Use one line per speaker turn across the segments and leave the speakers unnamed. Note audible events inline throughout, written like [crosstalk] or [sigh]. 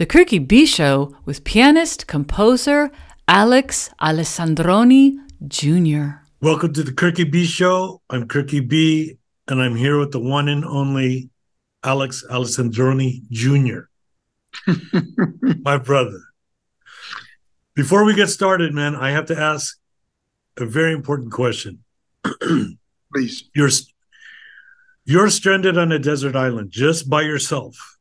The Kirkee B Show with pianist composer Alex Alessandroni Jr.
Welcome to the Kirkee B Show. I'm Kirkee B, and I'm here with the one and only Alex Alessandroni Jr., [laughs] my brother. Before we get started, man, I have to ask a very important question.
Please.
You're you're stranded on a desert island just by yourself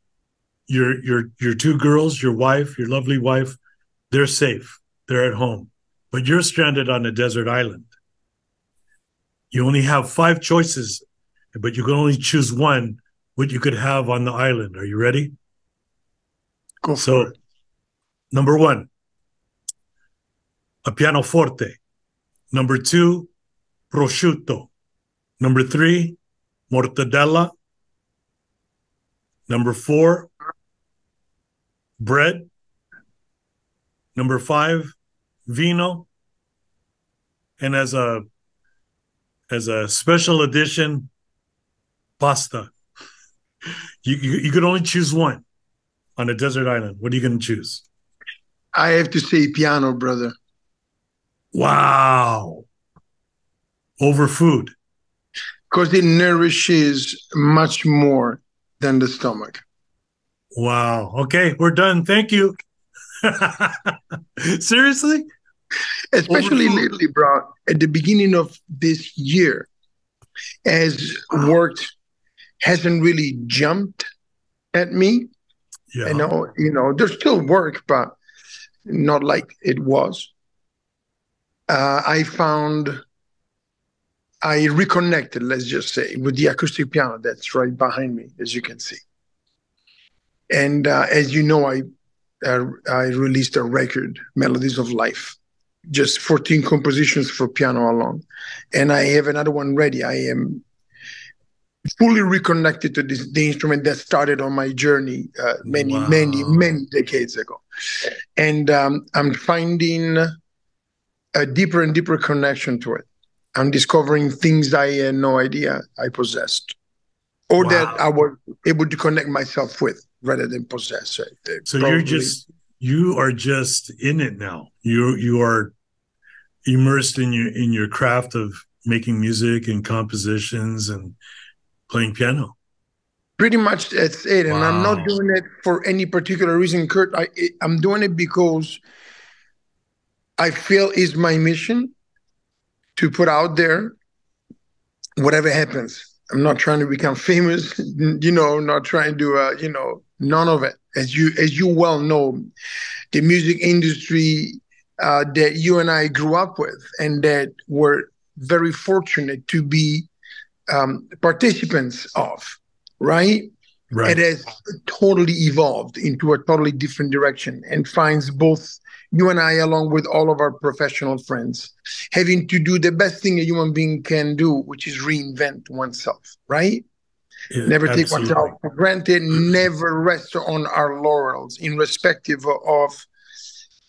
your your your two girls, your wife, your lovely wife, they're safe. They're at home. But you're stranded on a desert island. You only have five choices, but you can only choose one what you could have on the island. Are you ready?
Go
so,
it.
number one, a pianoforte. Number two, prosciutto. Number three, mortadella. Number four, bread. Number five, vino. And as a as a special edition, pasta. [laughs] You, you you could only choose one on a desert island. What are you going to choose?
I have to say piano, brother.
Wow. Over food.
Because it nourishes much more than the stomach.
Wow. Okay, we're done. Thank you. [laughs] Seriously?
Especially lately, bro, at the beginning of this year, as worked hasn't really jumped at me.
Yeah.
I know, you know, there's still work, but not like it was. Uh, I found I reconnected, let's just say, with the acoustic piano that's right behind me, as you can see. And uh, as you know, I uh, I released a record, Melodies of Life, just 14 compositions for piano alone, and I have another one ready. I am fully reconnected to this the instrument that started on my journey uh, many, wow. many, many decades ago, and um, I'm finding a deeper and deeper connection to it. I'm discovering things I had no idea I possessed, or wow. that I was able to connect myself with rather than possess it.
So Probably. you're just you are just in it now. You you are immersed in your in your craft of making music and compositions and playing piano.
Pretty much that's it, and wow. I'm not doing it for any particular reason, Kurt. I I'm doing it because I feel is my mission to put out there whatever happens. I'm not trying to become [laughs] famous, you know, not trying to, uh, you know, none of it. As you as you well know, the music industry uh, that you and I grew up with, and that we're very fortunate to be um, participants of, right?
Right.
It has totally evolved into a totally different direction and finds both you and I, along with all of our professional friends, having to do the best thing a human being can do, which is reinvent oneself, right? Yeah, never take absolutely. oneself for granted, never rest on our laurels in respective of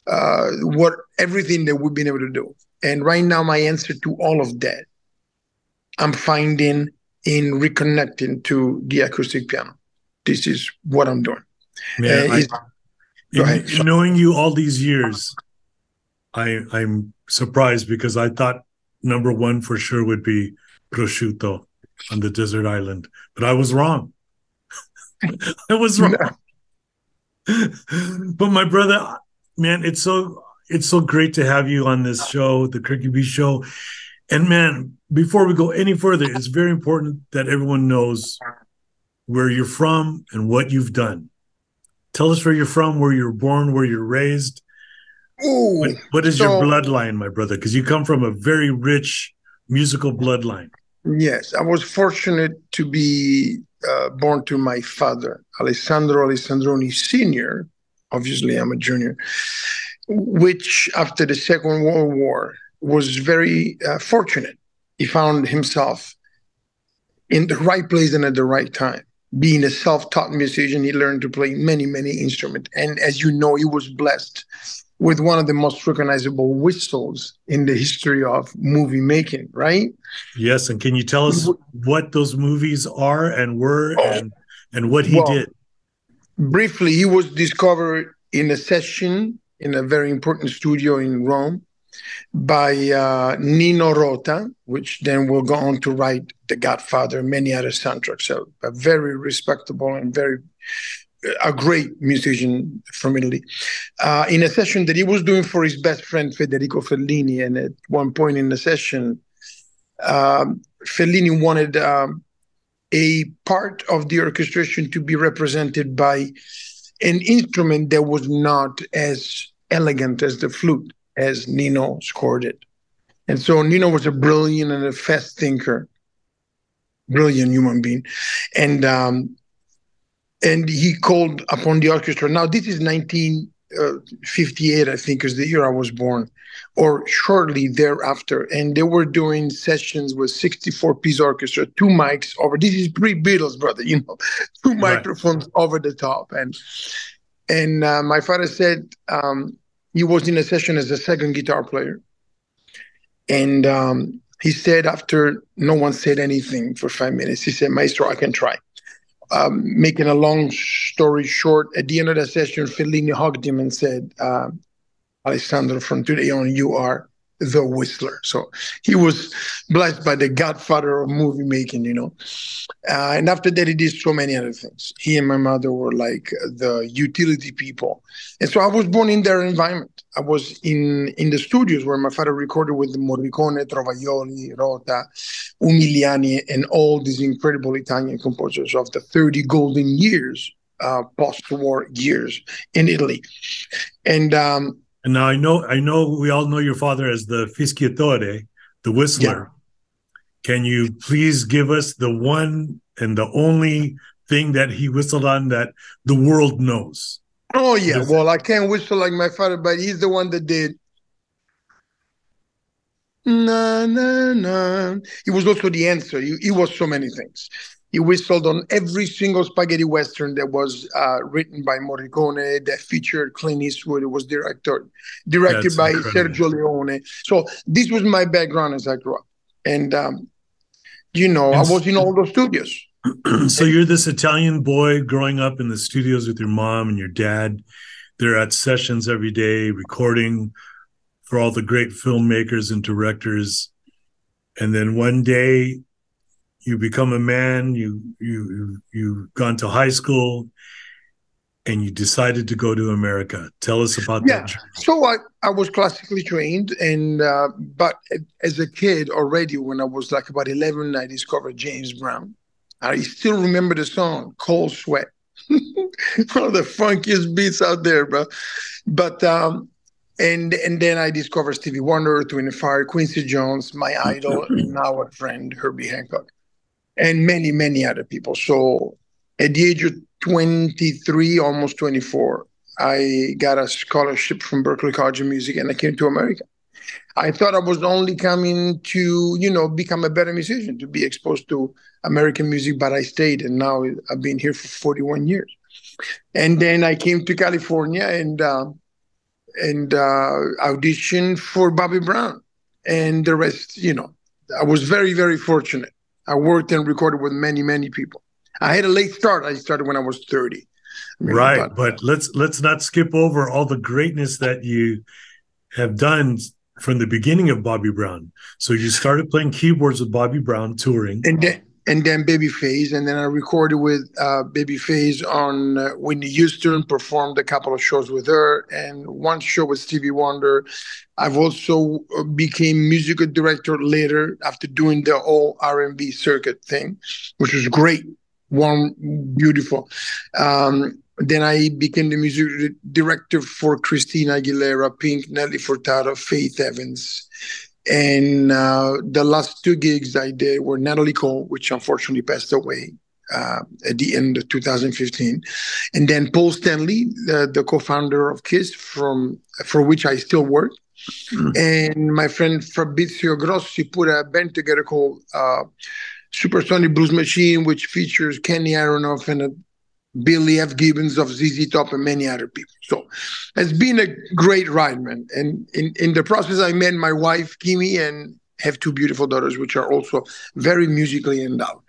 uh, what everything that we've been able to do. And right now, my answer to all of that, I'm finding in reconnecting to the acoustic piano. This is what I'm doing.
Man, uh, I, in, in knowing you all these years, I I'm surprised because I thought number one for sure would be prosciutto on the desert island, but I was wrong. [laughs] I was wrong. [laughs] but my brother, man, it's so it's so great to have you on this show, the Kirkee B Show. And man, before we go any further, it's very important that everyone knows where you're from and what you've done. Tell us where you're from, where you're born, where you're raised.
Ooh,
what, what is so, your bloodline, my brother? Because you come from a very rich musical bloodline.
Yes, I was fortunate to be uh, born to my father, Alessandro Alessandroni Sr. Obviously, I'm a junior, which after the Second World War was very uh, fortunate. He found himself in the right place and at the right time. Being a self taught musician, he learned to play many, many instruments. And as you know, he was blessed with one of the most recognizable whistles in the history of movie making, right?
Yes, and can you tell us what those movies are and were oh. and and what he
well,
did?
briefly, he was discovered in a session in a very important studio in Rome by uh, Nino Rota, which then will go on to write The Godfather, many other soundtracks. So a very respectable and very a great musician from Italy. Uh, in a session that he was doing for his best friend Federico Fellini, and at one point in the session, um, Fellini wanted um, a part of the orchestration to be represented by an instrument that was not as elegant as the flute as Nino scored it. And so Nino was a brilliant and a fast thinker, brilliant human being. And um, and he called upon the orchestra. Now, this is 1958, uh, I think, is the year I was born, or shortly thereafter. And they were doing sessions with 64 piece orchestra, two mics over. This is pre Beatles, brother, you know, [laughs] two microphones over the top. And and uh, my father said um, he was in a session as a second guitar player. And um, he said, after no one said anything for five minutes, he said, Maestro, I can try um, making a long story short, at the end of the session, Fellini hugged him and said, uh, Alessandro, from today on, you are the Whistler. So he was blessed by the godfather of movie making, you know. Uh, and after that, he did so many other things. He and my mother were like the utility people. And so I was born in their environment. I was in in the studios where my father recorded with Morricone, Trovaioli, Rota, Umiliani, and all these incredible Italian composers of the 30 golden years, uh, post-war years in Italy. And um,
and now I know I know we all know your father as the fischiatore, the whistler. Yeah. Can you please give us the one and the only thing that he whistled on that the world knows?
Oh yeah. Well, I can't whistle like my father, but he's the one that did. Na na na. He was also the answer. He, he was so many things. He whistled on every single spaghetti western that was uh, written by Morricone, that featured Clint Eastwood. It was director, directed That's by incredible. Sergio Leone. So this was my background as I grew up, and um, you know, and I was in all those studios. [clears throat]
so you're this Italian boy growing up in the studios with your mom and your dad. They're at sessions every day, recording for all the great filmmakers and directors. And then one day you become a man you you you've gone to high school and you decided to go to america. Tell us about yeah. that
so i i was classically trained and uh, but as a kid already when i was like about 11 i discovered james brown. I still remember the song cold sweat. [laughs] One of the funkiest beats out there bro. But um and and then I discovered Stevie Wonder, Twin Fire, Quincy Jones, my idol, [clears throat] and now a friend, Herbie Hancock and many, many other people. So at the age of 23, almost 24, I got a scholarship from Berklee College of Music and I came to America. I thought I was only coming to, you know, become a better musician, to be exposed to American music, but I stayed and now I've been here for 41 years. And then I came to California and uh, and uh, auditioned for Bobby Brown. And the rest, you know, I was very, very fortunate. I worked and recorded with many, many people. I had a late start. I started when I was 30.
I mean, right, but, but let's let's not skip over all the greatness that you have done from the beginning of Bobby Brown. So you started playing keyboards with Bobby Brown touring.
And then and then Babyface, and then I recorded with uh, Babyface on uh, Whitney Houston, performed a couple of shows with her, and one show with Stevie Wonder. I've also uh, became musical director later after doing the whole R&B circuit thing, which was great, warm, beautiful. Um, then I became the music director for Christina Aguilera, Pink, Nelly Furtado, Faith Evans, and uh, the last two gigs I did were Natalie Cole, which unfortunately passed away uh, at the end of 2015, and then Paul Stanley, the, the co-founder of Kiss, from for which I still work, mm. and my friend Fabrizio Grossi put a band together called uh, Supersonic Blues Machine, which features Kenny Aronoff and a Billy F. Gibbons of ZZ Top and many other people. So it's been a great ride, man. And in, in the process, I met my wife, Kimi, and have two beautiful daughters, which are also very musically endowed.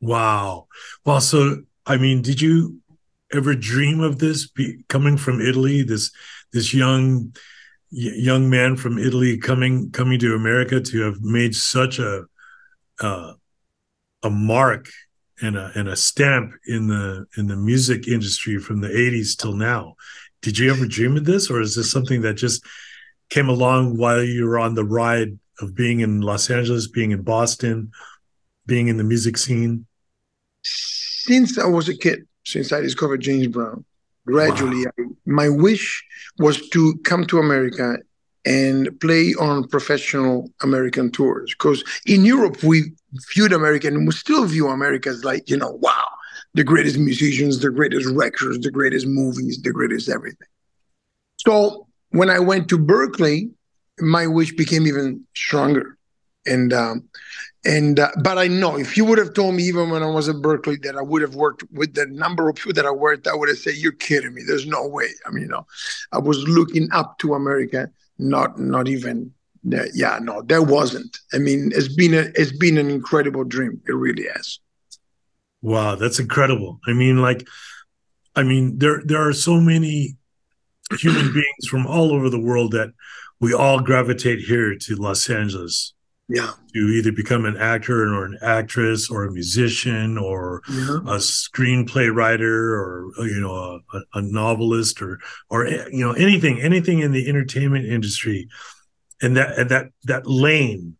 Wow. Well, so, I mean, did you ever dream of this be, coming from Italy? This this young young man from Italy coming coming to America to have made such a uh, a mark and a and a stamp in the in the music industry from the 80s till now. Did you ever dream of this, or is this something that just came along while you were on the ride of being in Los Angeles, being in Boston, being in the music scene?
Since I was a kid, since I discovered James Brown, gradually wow. I, my wish was to come to America and play on professional American tours. Because in Europe, we viewed America and we still view America as like, you know, wow, the greatest musicians, the greatest records, the greatest movies, the greatest everything. So when I went to Berklee, my wish became even stronger. And um, and uh, but I know if you would have told me even when I was at Berklee that I would have worked with the number of people that I worked, I would have said, "You're kidding me. There's no way." I mean, you know, I was looking up to America, not not even. Yeah, no, there wasn't. I mean, it's been a it's been an incredible dream. It really has.
Wow, that's incredible. I mean, like, I mean, there there are so many human beings from all over the world that we all gravitate here to Los Angeles
yeah.
to either become an actor or an actress or a musician or yeah. a screenplay writer or you know a, a, novelist or or eh, you know anything anything in the entertainment industry. And that and that that lane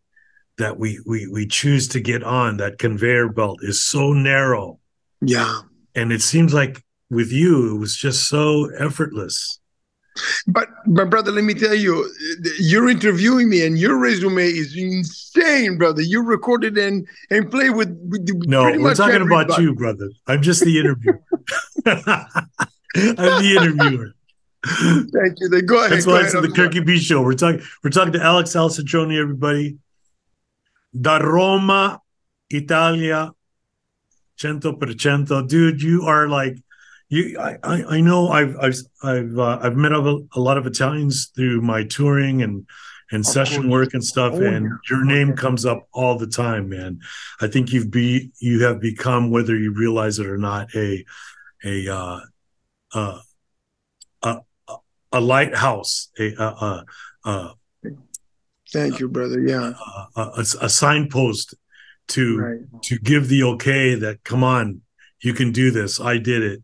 that we we we choose to get on that conveyor belt is so narrow.
Yeah.
And it seems like with you it was just so effortless
but, but brother, let me tell you, you're interviewing me, and your resume is insane, brother. You recorded and and played with, with
no. we're talking everybody. about you, brother. I'm just the interviewer. [laughs] I'm the interviewer.
Thank you. Then go ahead.
That's why it's the Kirkee B show. We're talking. We're talking to Alex Alessandroni, everybody. Da Roma, Italia, cento per cento, dude. You are like you I, I know I've I've I've uh, I've met a, a, lot of Italians through my touring and and session work and stuff, oh, and yeah. your name comes up all the time, man. I think you've be you have become, whether you realize it or not, a a uh, uh, a, a lighthouse, a, a, a,
Thank you, brother. Yeah,
a, a, a signpost to right. to give the okay that come on, you can do this. I did it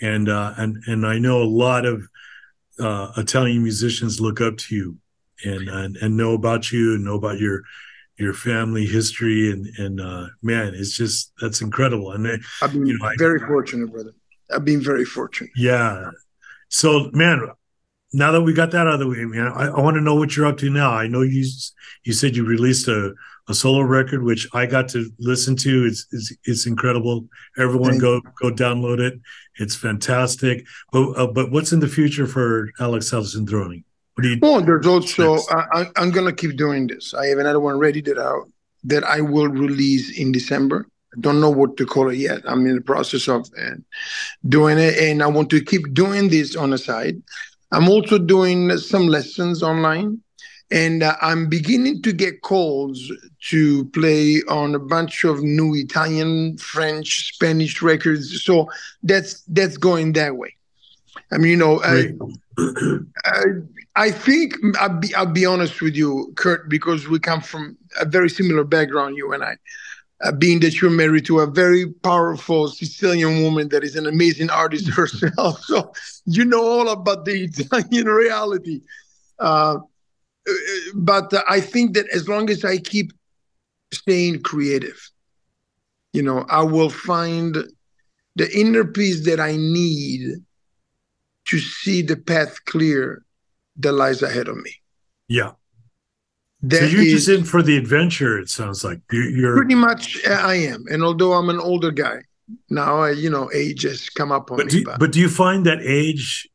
and uh, and and I know a lot of uh, Italian musicians look up to you and, and and know about you and know about your your family history and and uh, man, it's just that's incredible. And I,
I've been you know, very I, fortunate, brother. I've been very fortunate.
Yeah. So, man, now that we got that out of the way, man, I, I want to know what you're up to now. I know you you said you released a a solo record, which I got to listen to. It's it's, it's incredible. Everyone go go download it. It's fantastic. But uh, but what's in the future for Alex Alessandroni? What do you?
Well, there's also I, going to keep doing this. I have another one ready that I that I will release in December. I don't know what to call it yet. I'm in the process of uh, doing it, and I want to keep doing this on the side. I'm also doing some lessons online and uh, I'm beginning to get calls to play on a bunch of new Italian, French, Spanish records. So that's that's going that way. I mean, you know, I, [clears throat] I, I, think I'll be I'll be honest with you, Kurt, because we come from a very similar background, you and I. Uh, being that you're married to a very powerful Sicilian woman that is an amazing artist [laughs] herself, so you know all about the Italian [laughs] reality. Uh, but I think that as long as I keep staying creative, you know, I will find the inner peace that I need to see the path clear that lies ahead of me.
Yeah. That so you're is, just in for the adventure. It sounds like you're, you're,
pretty much. Uh, I am, and although I'm an older guy now, I, you know, age has come up on
but
me.
Do, but. but do you find that age,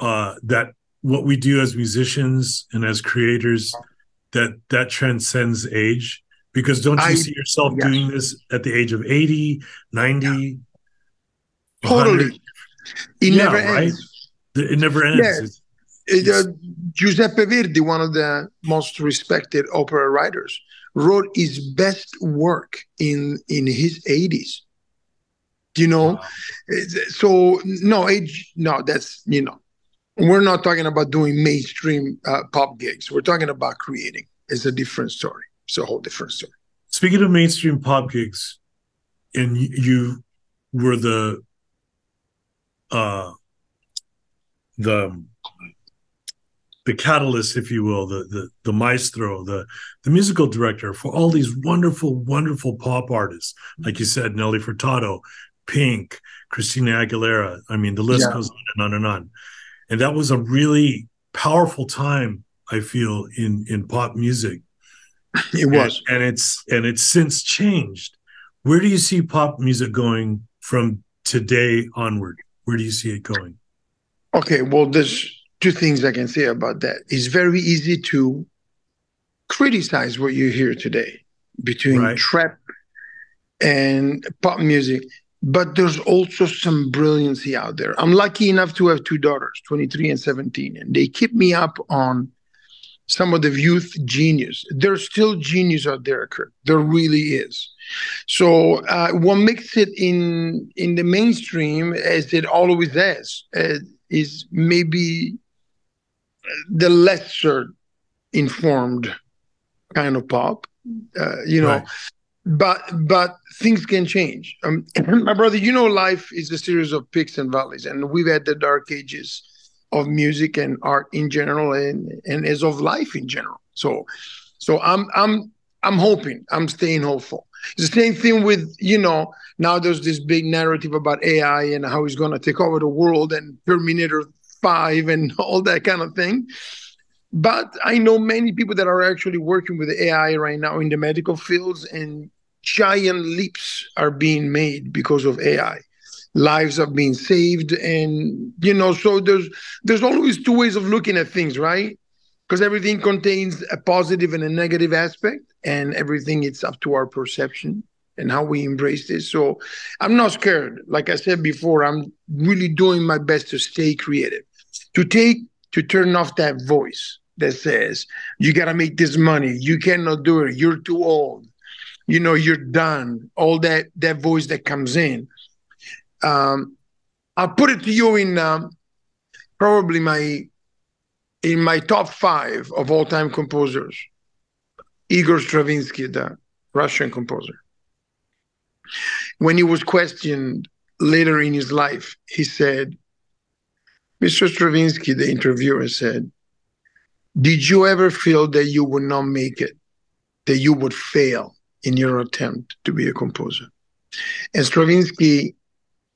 uh, that what we do as musicians and as creators that that transcends age because don't you I, see yourself doing this at the age of 80 90
yeah. totally it yeah, never right? ends
it never ends
yes. Uh, giuseppe verdi one of the most respected opera writers wrote his best work in in his 80s You know, so no age. No, that's you know, we're not talking about doing mainstream uh, pop gigs. We're talking about creating. It's a different story. It's a whole different story.
Speaking of mainstream pop gigs, and you were the uh the the catalyst, if you will, the the the maestro, the the musical director for all these wonderful, wonderful pop artists, like you said, Nelly Furtado, Pink, Christina Aguilera. I mean, the list yeah. goes on and on and on. And that was a really powerful time, I feel, in in pop music. [laughs]
It was,
and, and it's and it's since changed. Where do you see pop music going from today onward? Where do you see it going?
Okay, well, there's two things I can say about that. It's very easy to criticize what you hear today between right. trap and pop music, but there's also some brilliancy out there. I'm lucky enough to have two daughters, 23 and 17, and they keep me up on some of the youth genius. There's still genius out there, Kurt. There really is. So uh, what makes it in in the mainstream, as it always has, uh, is maybe the lesser informed kind of pop, uh, you know. Right. But but things can change. Um, [clears throat] my brother, you know, life is a series of peaks and valleys, and we've had the dark ages of music and art in general, and and as of life in general. So, so I'm I'm I'm hoping. I'm staying hopeful. It's the same thing with you know now there's this big narrative about AI and how it's going to take over the world and Terminator five and [laughs] all that kind of thing. But I know many people that are actually working with AI right now in the medical fields, and giant leaps are being made because of AI. Lives are being saved, and you know, so there's there's always two ways of looking at things, right? Because everything contains a positive and a negative aspect, and everything it's up to our perception and how we embrace this. So I'm not scared. Like I said before, I'm really doing my best to stay creative to take to turn off that voice that says you got to make this money. You cannot do it. You're too old. You know you're done. All that that voice that comes in. Um i'll put it to you in um, probably my in my top five of all time composers. Igor stravinsky the russian composer. When he was questioned later in his life he said Mr. Stravinsky, the interviewer said, Did you ever feel that you would not make it, that you would fail in your attempt to be a composer? And Stravinsky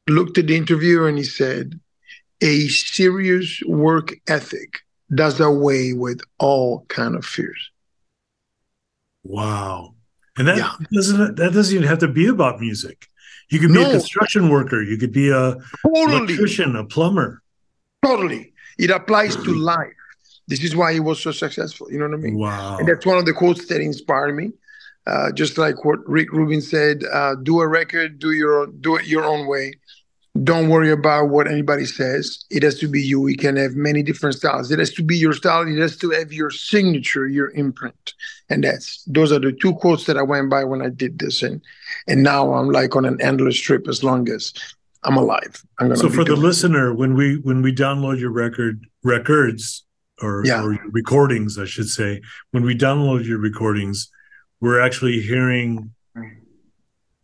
looked at the interviewer and he said, A serious work ethic does away with all kind of fears.
Wow. And that yeah. doesn't that doesn't even have to be about music. You could be no. a construction worker, you could be a totally. electrician, a plumber.
Totally. It applies to life. This is why he was so successful. You know what I mean?
Wow.
And that's one of the quotes that inspired me. Uh, just like what Rick Rubin said, uh, do a record, do your own, do it your own way. Don't worry about what anybody says. It has to be you. You can have many different styles. It has to be your style. It has to have your signature, your imprint. And that's those are the two quotes that I went by when I did this. And and now I'm like on an endless trip as long as I'm alive. I'm
so for the listener, when we when we download your record records or, yeah. or recordings, I should say, when we download your recordings, we're actually hearing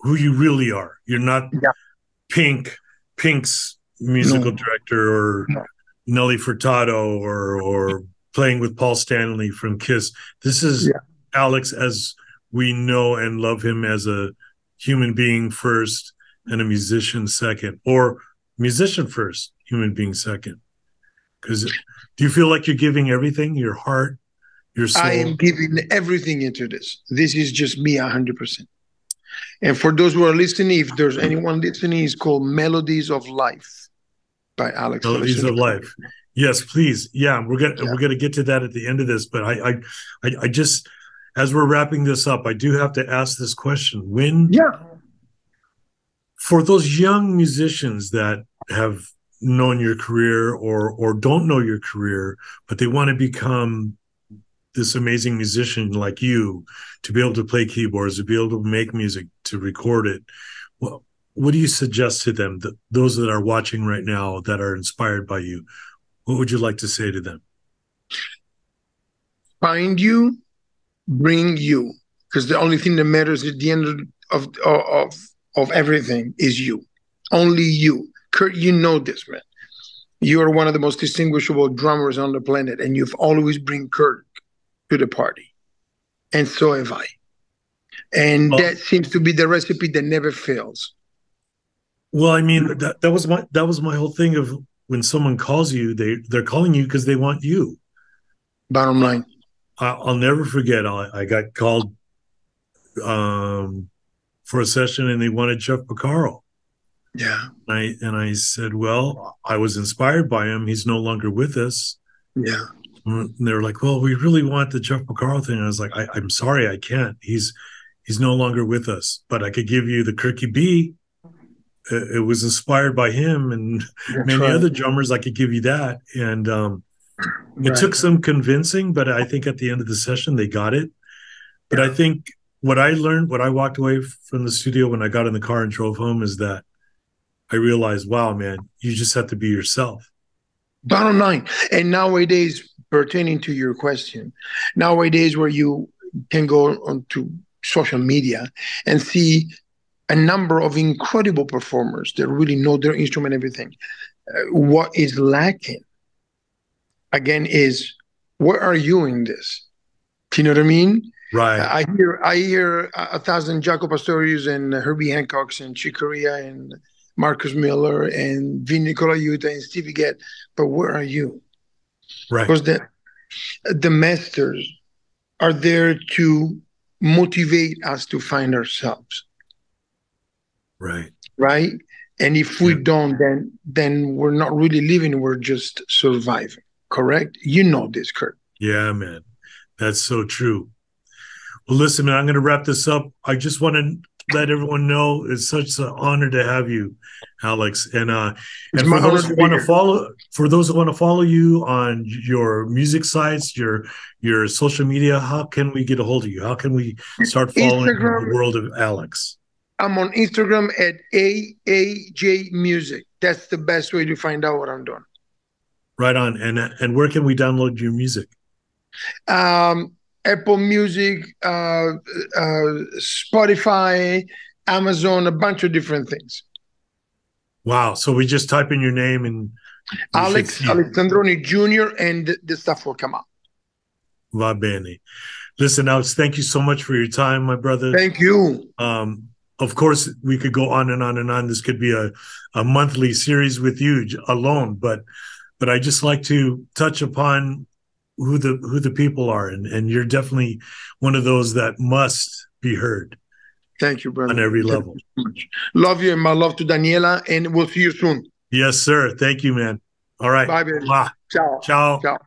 who you really are. You're not yeah. Pink, Pink's musical no. director or no. Nelly Furtado or or playing with Paul Stanley from Kiss. This is yeah. Alex as we know and love him as a human being first and a musician second, or musician first, human being second? Because do you feel like you're giving everything, your heart, your soul?
I am giving everything into this. This is just me, hundred percent. And for those who are listening, if there's anyone listening, it's called Melodies of Life by Alex.
Melodies of Life. Yes, please. Yeah, we're gonna yeah. we're gonna get to that at the end of this, but I, I I I just as we're wrapping this up, I do have to ask this question. When
yeah
for those young musicians that have known your career or or don't know your career but they want to become this amazing musician like you to be able to play keyboards to be able to make music to record it well what do you suggest to them, that those that are watching right now that are inspired by you? What would you like to say to them?
Find you, bring you, because the only thing that matters at the end of of of everything is you, only you. Kurt, you know this, man. You are one of the most distinguishable drummers on the planet, and you've always bring Kurt to the party, and so have I. And oh. that seems to be the recipe that never fails.
Well, I mean that that was my that was my whole thing of when someone calls you, they they're calling you because they want you.
Bottom line.
I, will never forget. I, I got called um, for a session, and they wanted Jeff Porcaro.
Yeah.
And I and I said, well, I was inspired by him. He's no longer with us.
Yeah.
And they were like, well, we really want the Jeff Porcaro thing. I was like, I, am sorry, I can't. He's he's no longer with us, but I could give you the Kirkee B it was inspired by him and That's many right. other drummers. I could give you that, and um, right. it took some convincing, but I think at the end of the session they got it. But yeah. I think what I learned, what I walked away from the studio when I got in the car and drove home, is that I realized, wow, man, you just have to be yourself.
Bottom line, and nowadays, pertaining to your question, nowadays where you can go onto social media and see a number of incredible performers that really know their instrument everything. Uh, what is lacking, again, is where are you in this? Do you know what I mean?
Right.
I hear I hear a thousand Jaco Pastorius and Herbie Hancocks and Chick Corea and Marcus Miller and Vin Colaiuta and Stevie Gadd, but where are you?
Right.
Because the the masters are there to motivate us to find ourselves.
Right.
Right. And if we yeah. don't, then then we're not really living, we're just surviving. Correct? You know this, Kurt.
Yeah, man. That's so true. Listen, man, I'm going to wrap this up. I just want to let everyone know it's such an honor to have you, Alex. And uh, and for those who want to follow, for those who want to follow you on your music sites, your your social media, how can we get a hold of you? How can we start following Instagram, the world of Alex?
I'm on Instagram at AAJ Music. That's the best way to find out what I'm doing.
Right on. And and where can we download your music?
Um, Apple Music, uh, uh, Spotify, Amazon, a bunch of different things.
Wow. So we just type in your name and
Alex Alessandroni Jr. and the, stuff will come up.
Va bene. Listen, Alex, thank you so much for your time, my brother.
Thank you.
Um, of course, we could go on and on and on. This could be a, a monthly series with you alone, but but I just like to touch upon who the who the people are, and and you're definitely one of those that must be heard.
Thank you, brother.
On every level.
You love you and my love to Daniela, and we'll see you soon.
Yes, sir. Thank you, man. All right.
Bye, baby. Ciao.
Ciao.
Ciao.